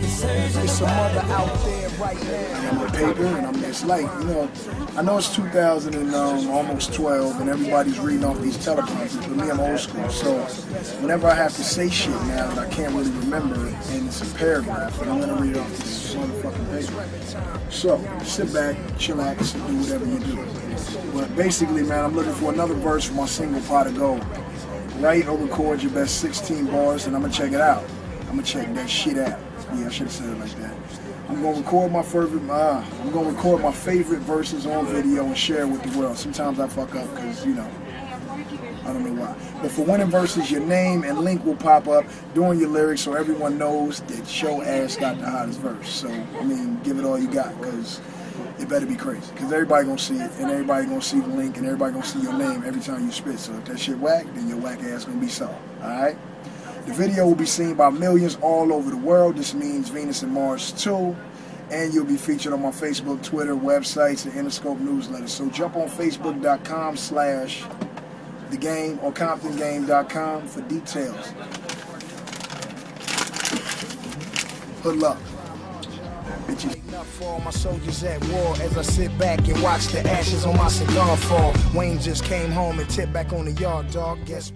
There's some mother out there right now. I'm my paper and I'm just like, you know, I know it's 2000 and um, almost 12 and everybody's reading off these teleprompters, but me, I'm old school. So whenever I have to say shit now that I can't really remember and it's a paragraph, and I'm gonna read off this motherfucking paper. So sit back, chillax, and do whatever you do. But basically, man, I'm looking for another verse for my single Pot of Gold. Write or record your best 16 bars and I'm gonna check it out. I'm gonna check that shit out. Yeah, I should have said it like that. I'm gonna record my favorite. Uh, I'm gonna record my favorite verses on video and share it with the world. Sometimes I fuck up because you know I don't know why. But for winning verses, your name and link will pop up during your lyrics, so everyone knows that your ass got the hottest verse. So I mean, give it all you got because it better be crazy. Because everybody gonna see it, and everybody gonna see the link, and everybody gonna see your name every time you spit. So if that shit whack, then your whack ass gonna be so. All right. The video will be seen by millions all over the world. This means Venus and Mars too. And you'll be featured on my Facebook, Twitter, websites, and Interscope newsletters. So jump on Facebook.com slash the game or ComptonGame.com for details. Good luck. For all my soldiers at war as I sit back and watch the ashes on my cigar fall. Wayne just came home and tipped back on the yard, dog. Guess.